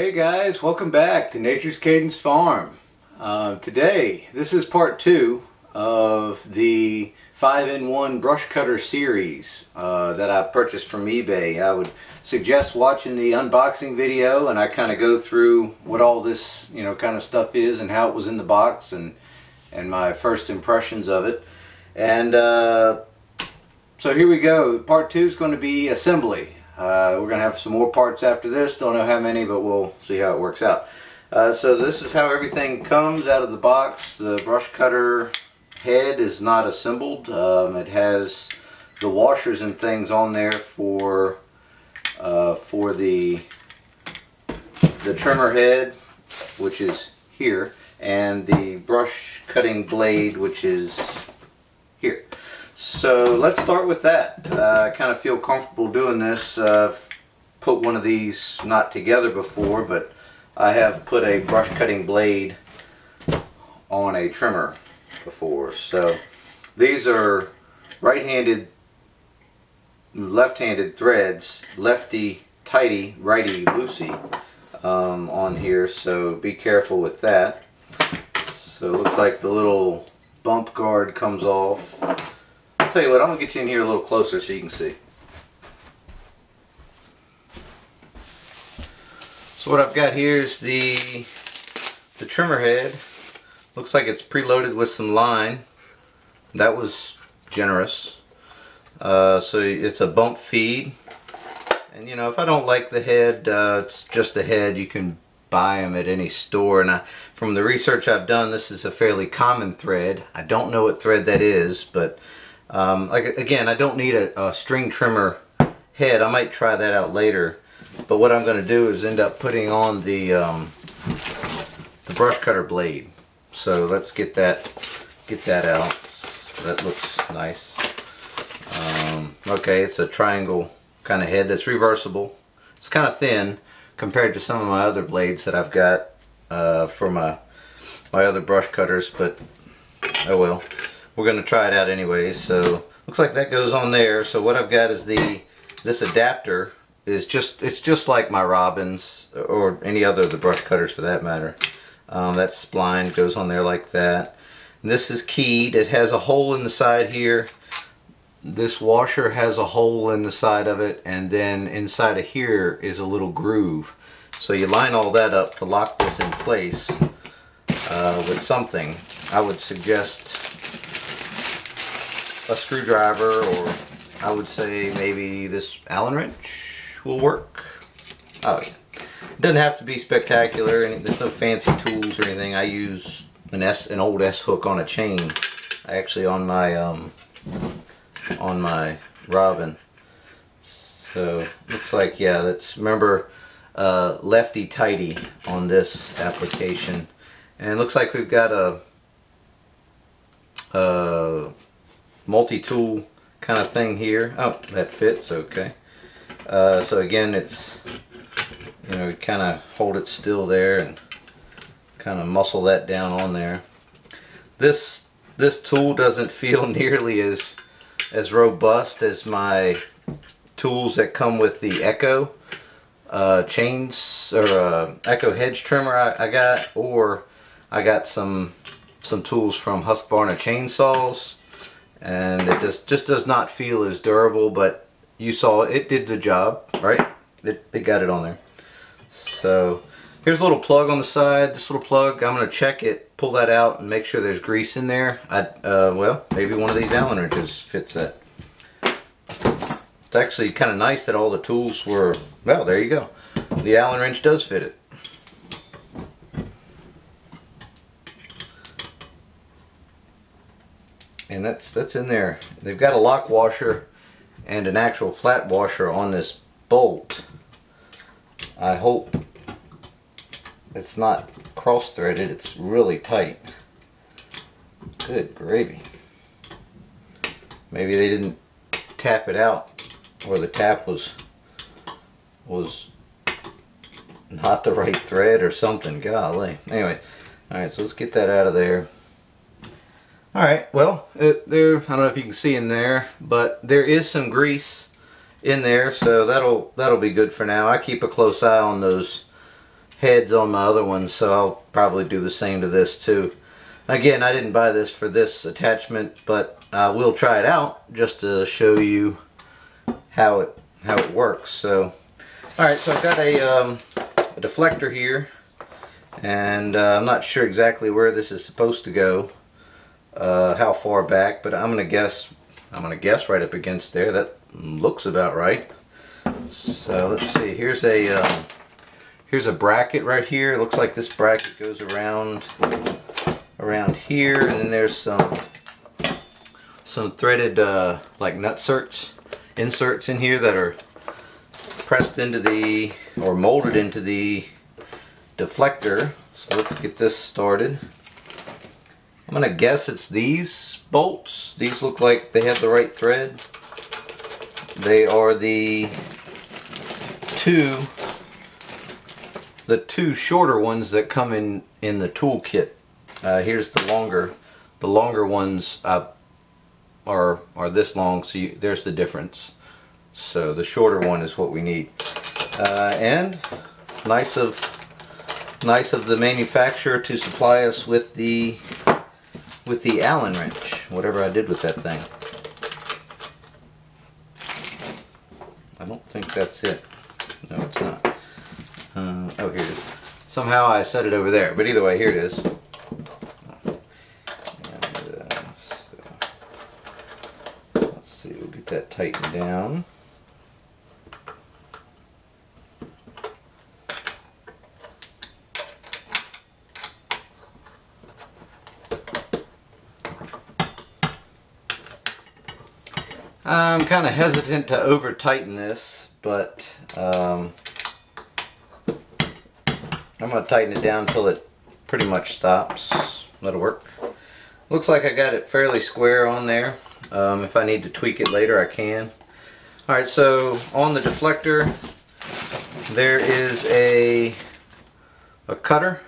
Hey guys, welcome back to Nature's Cadence Farm. Uh, today, this is part two of the 5-in-1 brush cutter series uh, that I purchased from eBay. I would suggest watching the unboxing video and I kind of go through what all this you know kind of stuff is and how it was in the box and and my first impressions of it. And uh, so here we go. Part two is going to be assembly. Uh, we're going to have some more parts after this. Don't know how many, but we'll see how it works out. Uh, so this is how everything comes out of the box. The brush cutter head is not assembled. Um, it has the washers and things on there for uh, for the the trimmer head, which is here, and the brush cutting blade, which is. So let's start with that. Uh, I kind of feel comfortable doing this. Uh, I've put one of these not together before, but I have put a brush cutting blade on a trimmer before. So these are right-handed, left-handed threads, lefty tighty, righty loosey um, on here. So be careful with that. So it looks like the little bump guard comes off I'll tell you what, I'm going to get you in here a little closer so you can see. So what I've got here is the, the trimmer head. Looks like it's preloaded with some line. That was generous. Uh, so it's a bump feed. And you know, if I don't like the head, uh, it's just a head. You can buy them at any store. And I, from the research I've done, this is a fairly common thread. I don't know what thread that is, but um, like again, I don't need a, a, string trimmer head. I might try that out later. But what I'm going to do is end up putting on the um, the brush cutter blade. So let's get that get that out. That looks nice. Um, okay, it's a triangle kind of head that's reversible. It's kind of thin compared to some of my other blades that I've got uh, for my my other brush cutters, but oh well we're going to try it out anyway. So looks like that goes on there. So what I've got is the this adapter is just it's just like my Robin's or any other of the brush cutters for that matter. Um, that spline goes on there like that. And this is keyed. It has a hole in the side here. This washer has a hole in the side of it and then inside of here is a little groove. So you line all that up to lock this in place uh, with something. I would suggest a screwdriver or I would say maybe this Allen wrench will work. Oh yeah. It doesn't have to be spectacular and there's no fancy tools or anything. I use an S an old S hook on a chain. I Actually on my um on my Robin. So looks like yeah that's remember uh, lefty tighty on this application and looks like we've got a uh, multi-tool kind of thing here. Oh, that fits, okay. Uh, so again, it's, you know, kind of hold it still there and kind of muscle that down on there. This this tool doesn't feel nearly as as robust as my tools that come with the Echo uh, chains or uh, Echo hedge trimmer I, I, got or I got some some tools from Husqvarna chainsaws and it just just does not feel as durable but you saw it did the job right? It, it got it on there. So here's a little plug on the side this little plug. I'm gonna check it pull that out and make sure there's grease in there. I uh, well maybe one of these Allen wrenches fits that. It's actually kind of nice that all the tools were well there you go. The Allen wrench does fit it and that's that's in there. They've got a lock washer and an actual flat washer on this bolt. I hope it's not cross threaded, it's really tight. Good gravy. Maybe they didn't tap it out or the tap was was not the right thread or something. Golly. Anyways, alright, so let's get that out of there. Alright, well, it, there, I don't know if you can see in there, but there is some grease in there, so that'll that'll be good for now. I keep a close eye on those heads on my other ones so I'll probably do the same to this too. Again I didn't buy this for this attachment but I will try it out just to show you how it how it works. So alright so I've got a, um, a deflector here and uh, I'm not sure exactly where this is supposed to go uh, how far back but I'm gonna guess I'm gonna guess right up against there that looks about right so let's see here's a um, here's a bracket right here it looks like this bracket goes around around here and then there's some some threaded uh, like nutserts inserts in here that are pressed into the or molded into the deflector. So let's get this started. I'm gonna guess it's these bolts. These look like they have the right thread. They are the two the two shorter ones that come in in the toolkit. Uh, here's the longer the longer ones uh, are are this long so you, there's the difference so the shorter one is what we need uh, and nice of nice of the manufacturer to supply us with the with the Allen wrench whatever I did with that thing. I don't think that's it. No it's not. Uh, oh here it is. Somehow I set it over there but either way here it is. And, uh, so, let's see we'll get that tightened down I'm kind of hesitant to over tighten this, but um, I'm going to tighten it down until it pretty much stops. That'll work. Looks like I got it fairly square on there. Um, if I need to tweak it later, I can. Alright, so on the deflector, there is a a cutter.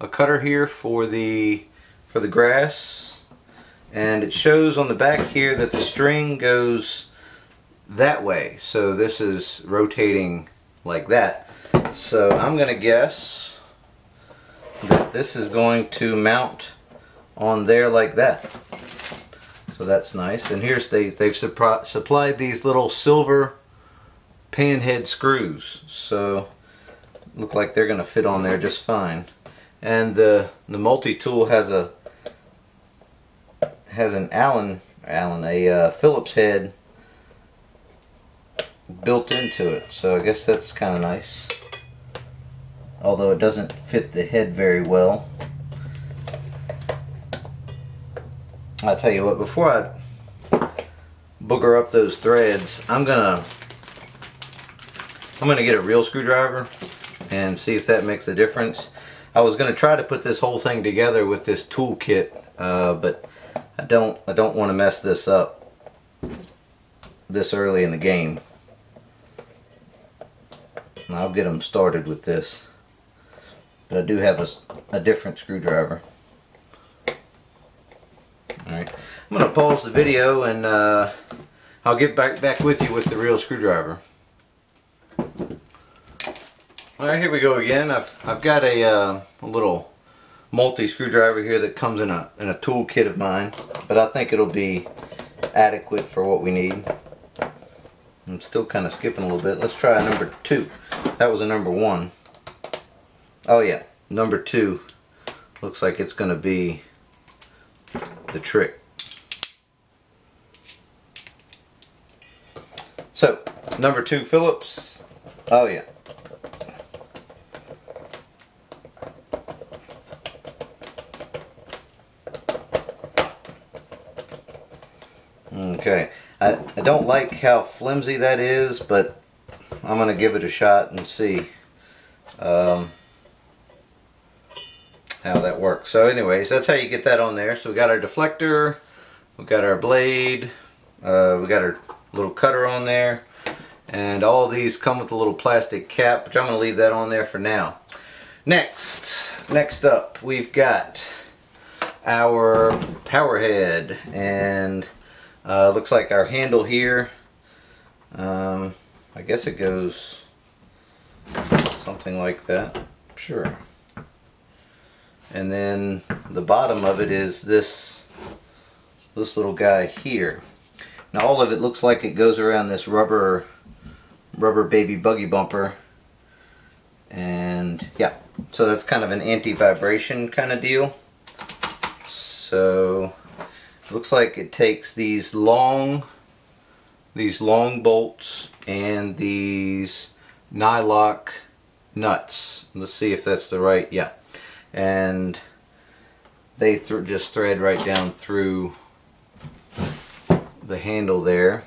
A cutter here for the for the grass and it shows on the back here that the string goes that way. So this is rotating like that. So I'm gonna guess that this is going to mount on there like that. So that's nice. And here's they, they've supplied these little silver panhead screws. So look like they're gonna fit on there just fine. And the the multi-tool has a has an Allen, Allen, a uh, Phillips head built into it. So I guess that's kind of nice. Although it doesn't fit the head very well. I'll tell you what, before I booger up those threads, I'm gonna I'm gonna get a real screwdriver and see if that makes a difference. I was gonna try to put this whole thing together with this tool kit, uh, but I don't I don't want to mess this up this early in the game. I'll get them started with this. But I do have a, a different screwdriver. Alright, I'm going to pause the video and uh, I'll get back, back with you with the real screwdriver. Alright, here we go again. I've, I've got a, uh, a little multi screwdriver here that comes in a in a tool kit of mine but I think it'll be adequate for what we need. I'm still kind of skipping a little bit. Let's try number two. That was a number one. Oh yeah. Number two looks like it's gonna be the trick. So number two Phillips. Oh yeah Okay, I, I don't like how flimsy that is, but I'm going to give it a shot and see um, how that works. So anyways, that's how you get that on there. So we got our deflector, we got our blade, uh, we got our little cutter on there, and all these come with a little plastic cap, which I'm going to leave that on there for now. Next, next up, we've got our power head, and uh, looks like our handle here, um, I guess it goes, something like that. Sure. And then the bottom of it is this this little guy here. Now all of it looks like it goes around this rubber rubber baby buggy bumper and yeah so that's kind of an anti-vibration kind of deal so looks like it takes these long these long bolts and these nylock nuts. Let's see if that's the right yeah. And they th just thread right down through the handle there.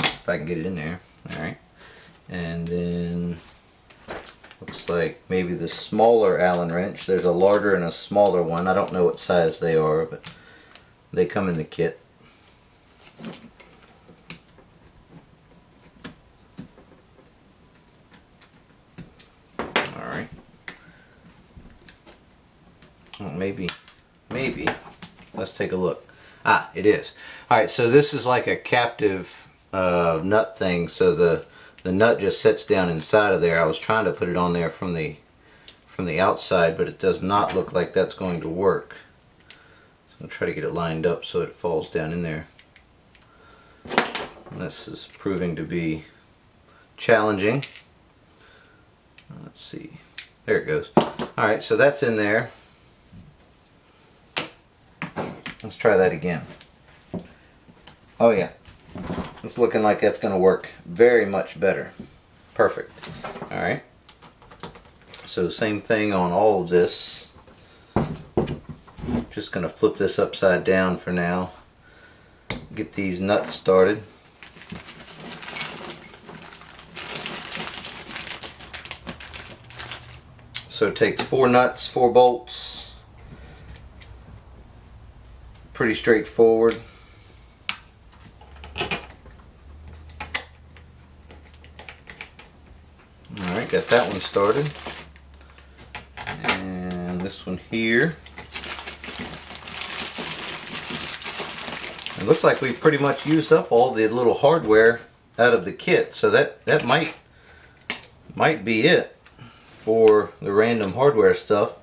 If I can get it in there alright and then looks like maybe the smaller Allen wrench. There's a larger and a smaller one. I don't know what size they are but they come in the kit alright well, maybe maybe let's take a look Ah, it is. Alright, so this is like a captive uh, nut thing, so the the nut just sits down inside of there. I was trying to put it on there from the from the outside, but it does not look like that's going to work. I'll try to get it lined up so it falls down in there. And this is proving to be challenging. Let's see. There it goes. Alright, so that's in there. Let's try that again. Oh yeah. It's looking like that's going to work very much better. Perfect. Alright. So same thing on all of this. Just going to flip this upside down for now. Get these nuts started. So it takes four nuts, four bolts, pretty straightforward. Alright, got that one started. And this one here. It looks like we've pretty much used up all the little hardware out of the kit, so that, that might, might be it for the random hardware stuff,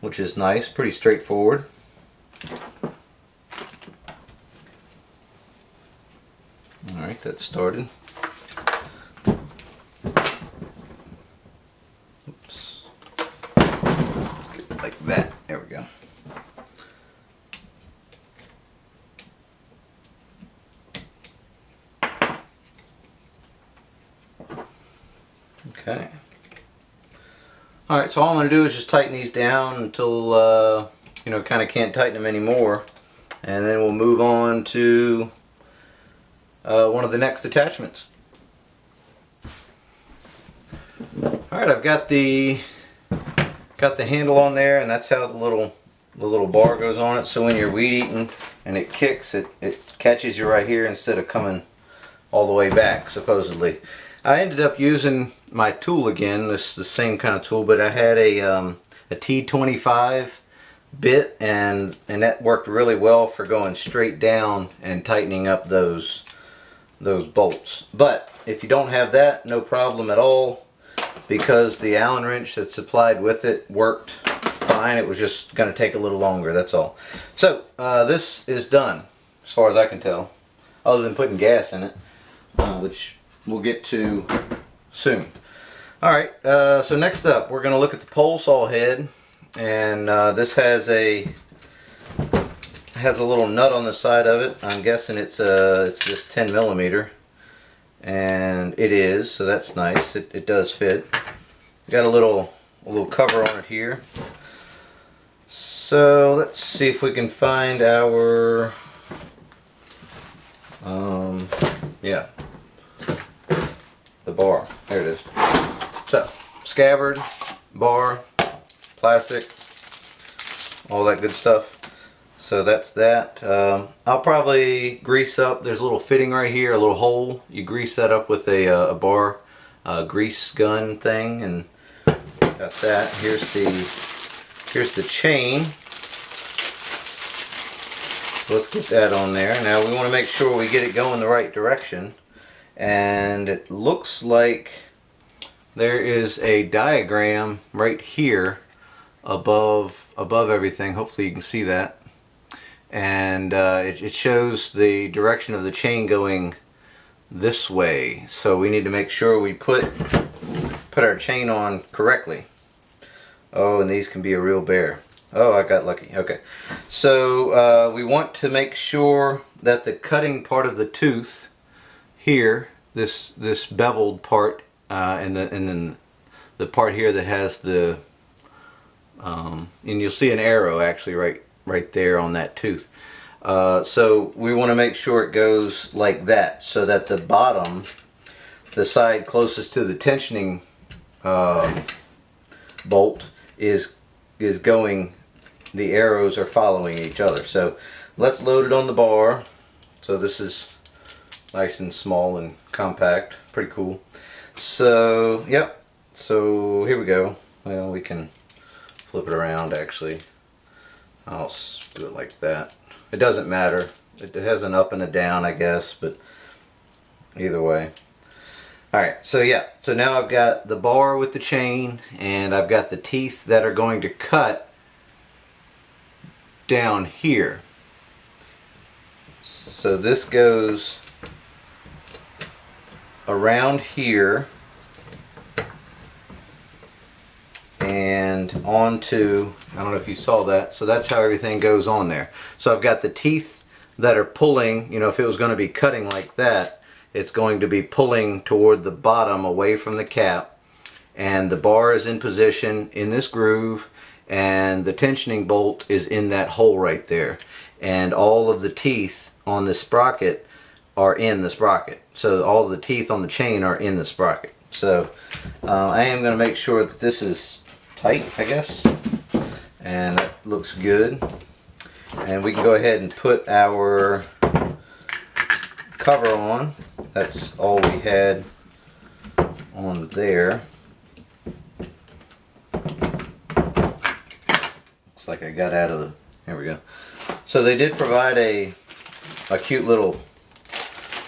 which is nice, pretty straightforward. Alright, that started. Oops. like that. There we go. Okay. Alright, so all I'm going to do is just tighten these down until, uh, you know, kind of can't tighten them anymore. And then we'll move on to uh, one of the next attachments. Alright, I've got the got the handle on there and that's how the little the little bar goes on it so when you're weed eating and it kicks it, it catches you right here instead of coming all the way back supposedly. I ended up using my tool again, this the same kind of tool but I had a, um, a T25 bit and and that worked really well for going straight down and tightening up those those bolts. But if you don't have that, no problem at all because the Allen wrench that's supplied with it worked fine. It was just going to take a little longer, that's all. So, uh, this is done as far as I can tell, other than putting gas in it, uh, which we'll get to soon. Alright, uh, so next up we're going to look at the pole saw head and uh, this has a has a little nut on the side of it. I'm guessing it's uh, it's just 10 millimeter, and it is, so that's nice. It, it does fit. Got a little a little cover on it here. So let's see if we can find our um, yeah the bar. There it is. So scabbard, bar, plastic, all that good stuff. So that's that. Um, I'll probably grease up, there's a little fitting right here, a little hole. You grease that up with a, uh, a bar uh, grease gun thing and got that. Here's the, here's the chain. Let's get that on there. Now we want to make sure we get it going the right direction. And it looks like there is a diagram right here above above everything. Hopefully you can see that. And uh, it, it shows the direction of the chain going this way. So we need to make sure we put put our chain on correctly. Oh and these can be a real bear. Oh I got lucky. Okay. So uh, we want to make sure that the cutting part of the tooth here this this beveled part uh, and, the, and then the part here that has the um, and you'll see an arrow actually right right there on that tooth. Uh, so we want to make sure it goes like that so that the bottom the side closest to the tensioning um, bolt is is going the arrows are following each other. So let's load it on the bar. So this is nice and small and compact pretty cool so, yep. So, here we go. Well, we can flip it around, actually. I'll do it like that. It doesn't matter. It has an up and a down, I guess, but either way. Alright, so yeah, so now I've got the bar with the chain, and I've got the teeth that are going to cut down here. So this goes around here and onto, I don't know if you saw that, so that's how everything goes on there. So I've got the teeth that are pulling, you know, if it was going to be cutting like that, it's going to be pulling toward the bottom away from the cap and the bar is in position in this groove and the tensioning bolt is in that hole right there and all of the teeth on the sprocket are in the sprocket. So all the teeth on the chain are in the sprocket. So uh, I am going to make sure that this is tight, I guess. And that looks good. And we can go ahead and put our cover on. That's all we had on there. Looks like I got out of the, there we go. So they did provide a, a cute little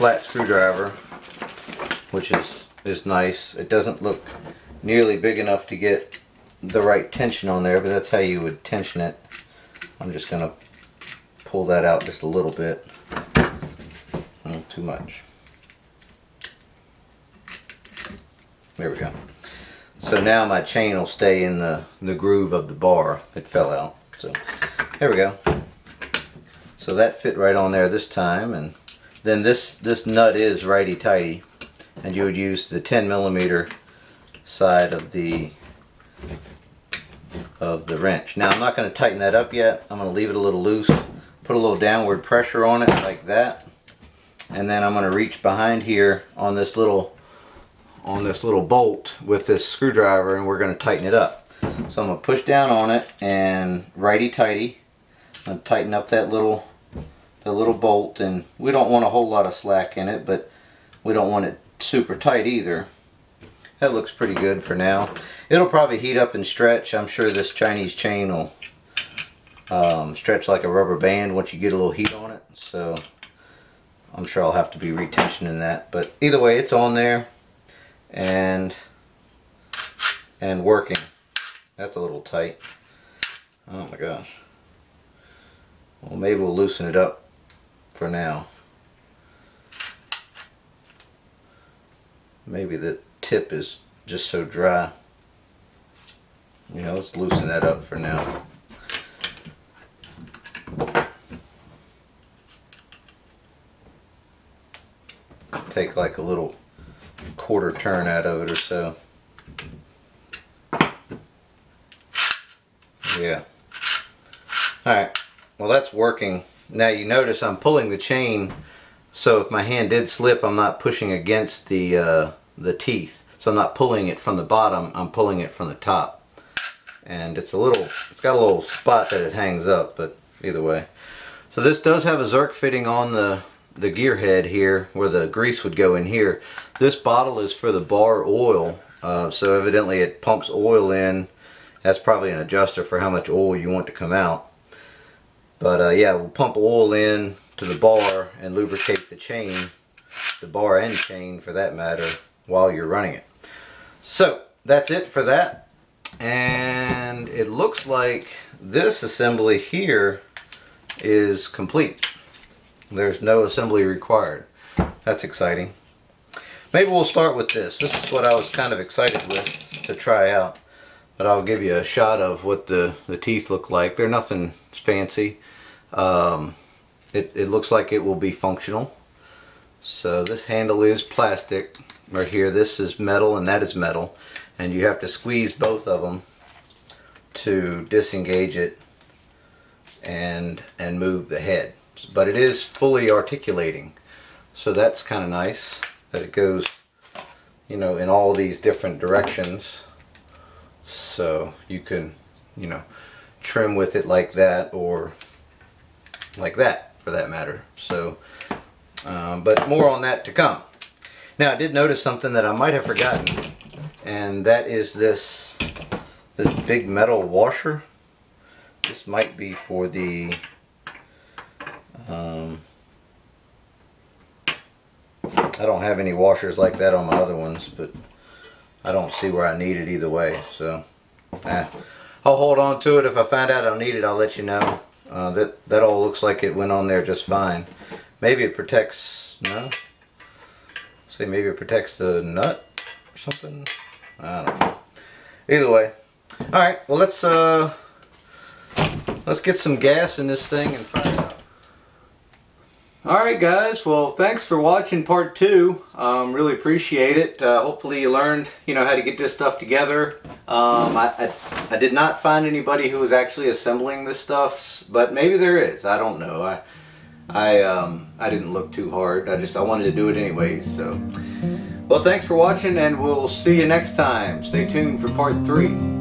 flat screwdriver, which is, is nice. It doesn't look nearly big enough to get the right tension on there, but that's how you would tension it. I'm just going to pull that out just a little bit. Not too much. There we go. So now my chain will stay in the, the groove of the bar. It fell out. So there we go. So that fit right on there this time and then this this nut is righty tighty and you would use the 10 millimeter side of the of the wrench. Now I'm not going to tighten that up yet. I'm going to leave it a little loose put a little downward pressure on it like that and then I'm going to reach behind here on this little on this little bolt with this screwdriver and we're going to tighten it up. So I'm going to push down on it and righty tighty I'm tighten up that little the little bolt and we don't want a whole lot of slack in it but we don't want it super tight either. That looks pretty good for now. It'll probably heat up and stretch. I'm sure this Chinese chain will um, stretch like a rubber band once you get a little heat on it so I'm sure I'll have to be retensioning that. But either way it's on there and and working. That's a little tight. Oh my gosh. Well maybe we'll loosen it up for now. Maybe the tip is just so dry. Yeah, let's loosen that up for now. Take like a little quarter turn out of it or so. Yeah. Alright, well that's working now you notice I'm pulling the chain so if my hand did slip I'm not pushing against the uh, the teeth. So I'm not pulling it from the bottom I'm pulling it from the top. And it's a little it's got a little spot that it hangs up but either way. So this does have a Zerk fitting on the the gear head here where the grease would go in here. This bottle is for the bar oil uh, so evidently it pumps oil in. That's probably an adjuster for how much oil you want to come out but uh, yeah, we'll pump oil in to the bar and lubricate the chain, the bar and chain for that matter, while you're running it. So that's it for that. And it looks like this assembly here is complete. There's no assembly required. That's exciting. Maybe we'll start with this. This is what I was kind of excited with to try out. But I'll give you a shot of what the, the teeth look like. They're nothing fancy. Um, it, it looks like it will be functional. So this handle is plastic right here. This is metal and that is metal. And you have to squeeze both of them to disengage it and and move the head. But it is fully articulating. So that's kind of nice that it goes you know in all these different directions. So you can you know trim with it like that or like that for that matter. So um, but more on that to come. Now I did notice something that I might have forgotten and that is this this big metal washer. This might be for the um, I don't have any washers like that on my other ones, but I don't see where I need it either way. So eh, I'll hold on to it. If I find out I need it, I'll let you know. Uh, that that all looks like it went on there just fine. Maybe it protects. No. Say maybe it protects the nut or something. I don't know. Either way. All right. Well, let's uh, let's get some gas in this thing and find. Alright guys, well thanks for watching part two. Um, really appreciate it. Uh, hopefully you learned you know how to get this stuff together. Um, I, I, I, did not find anybody who was actually assembling this stuff, but maybe there is. I don't know. I I um, I didn't look too hard. I just I wanted to do it anyways. So, well thanks for watching and we'll see you next time. Stay tuned for part three.